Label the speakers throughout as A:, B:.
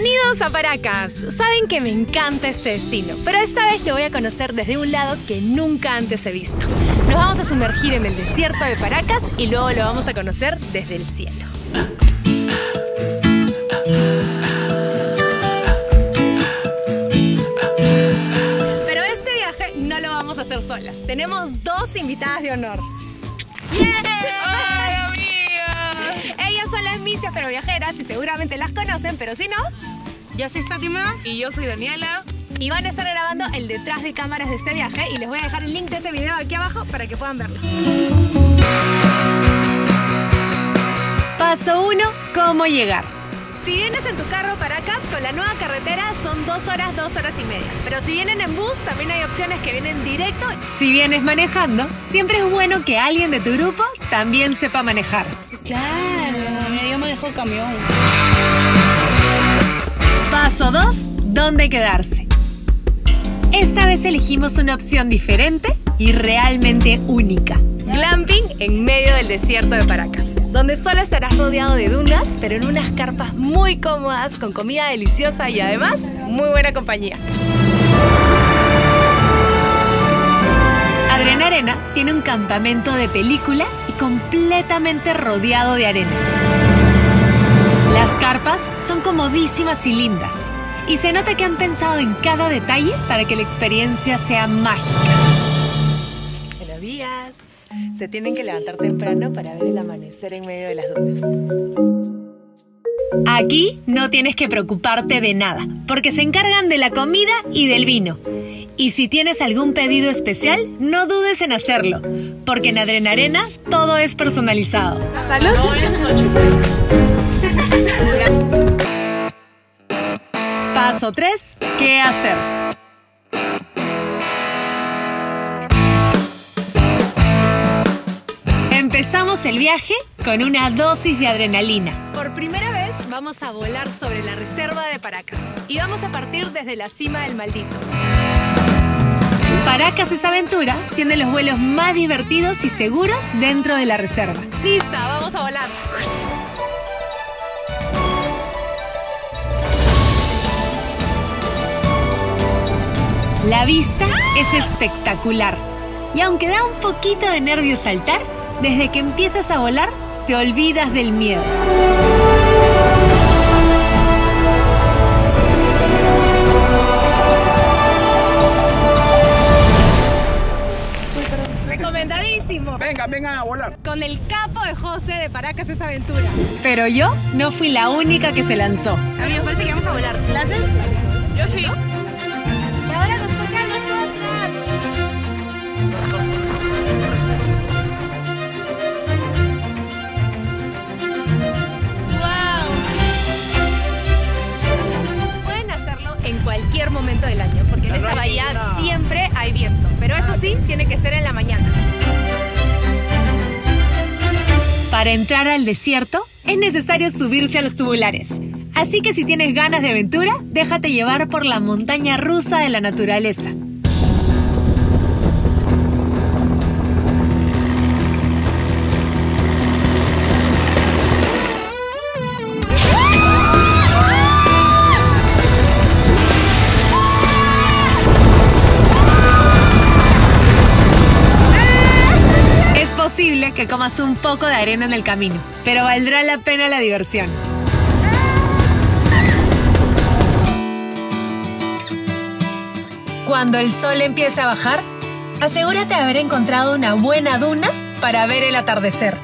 A: Bienvenidos a Paracas. Saben que me encanta este destino, pero esta vez lo voy a conocer desde un lado que nunca antes he visto. Nos vamos a sumergir en el desierto de Paracas y luego lo vamos a conocer desde el cielo. Pero este viaje no lo vamos a hacer solas. Tenemos dos invitadas de honor.
B: ¡Ay, amiga!
A: Ellas son las misias pero viajeras y seguramente las conocen, pero si no,
B: Yo soy Fátima. Y yo soy Daniela.
A: y van a estar grabando el detrás de cámaras de este viaje y les voy a dejar el link de ese video aquí abajo para que puedan verlo. Paso 1. ¿Cómo llegar? Si vienes en tu carro para acá, con la nueva carretera son dos horas, dos horas y media. Pero si vienen en bus, también hay opciones que vienen directo. Si vienes manejando, siempre es bueno que alguien de tu grupo también sepa manejar.
B: Claro, yo manejo camión.
A: Paso 2. ¿Dónde quedarse? Esta vez elegimos una opción diferente y realmente única. Glamping en medio del desierto de Paracas, donde solo estarás rodeado de dunas, pero en unas carpas muy cómodas, con comida deliciosa y además muy buena compañía. Adrena Arena tiene un campamento de película y completamente rodeado de arena. Las carpas son comodísimas y lindas. Y se nota que han pensado en cada detalle para que la experiencia sea mágica. Buenos días. Se tienen que levantar temprano para ver el amanecer en medio de las dunas. Aquí no tienes que preocuparte de nada, porque se encargan de la comida y del vino. Y si tienes algún pedido especial, no dudes en hacerlo, porque en Adrena Arena todo es personalizado. ¡Salud!
B: No es noche.
A: Paso 3. ¿Qué hacer? Empezamos el viaje con una dosis de adrenalina. Por primera vez vamos a volar sobre la reserva de Paracas y vamos a partir desde la cima del maldito. Paracas es aventura, tiene los vuelos más divertidos y seguros dentro de la reserva. ¡Lista! ¡Vamos a volar! La vista es espectacular. Y aunque da un poquito de nervio saltar, desde que empiezas a volar, te olvidas del miedo. Recomendadísimo.
C: Venga, vengan a volar.
A: Con el capo de José de Paracas es aventura. Pero yo no fui la única que se lanzó.
B: Amigos, parece que vamos a volar. ¿La haces? Yo sí.
A: Momento del año, porque en esta bahía siempre hay viento. Pero eso sí, tiene que ser en la mañana. Para entrar al desierto es necesario subirse a los tubulares. Así que si tienes ganas de aventura, déjate llevar por la montaña rusa de la naturaleza. Comas un poco de arena en el camino, pero valdrá la pena la diversión. Cuando el sol empiece a bajar, asegúrate de haber encontrado una buena duna para ver el atardecer.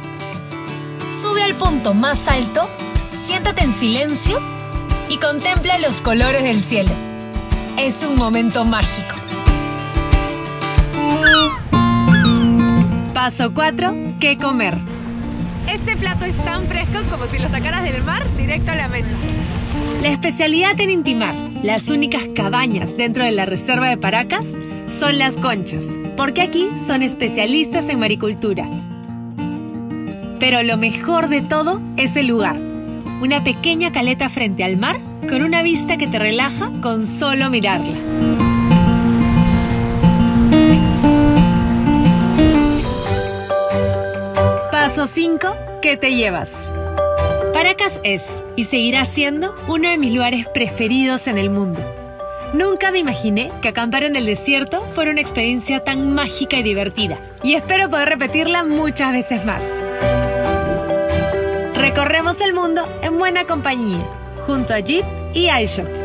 A: Sube al punto más alto, siéntate en silencio y contempla los colores del cielo. Es un momento mágico. Paso 4. ¿Qué comer? Este plato es tan fresco como si lo sacaras del mar directo a la mesa. La especialidad en Intimar, las únicas cabañas dentro de la reserva de Paracas, son las conchas, porque aquí son especialistas en maricultura. Pero lo mejor de todo es el lugar. Una pequeña caleta frente al mar con una vista que te relaja con solo mirarla. Paso 5. ¿Qué te llevas? Para Caracas es y seguirá siendo uno de mis lugares preferidos en el mundo. Nunca me imaginé que acampar en el desierto fuera una experiencia tan mágica y divertida, y espero poder repetirla muchas veces más. Recorremos el mundo en buena compañía, junto a Jeep y iShop.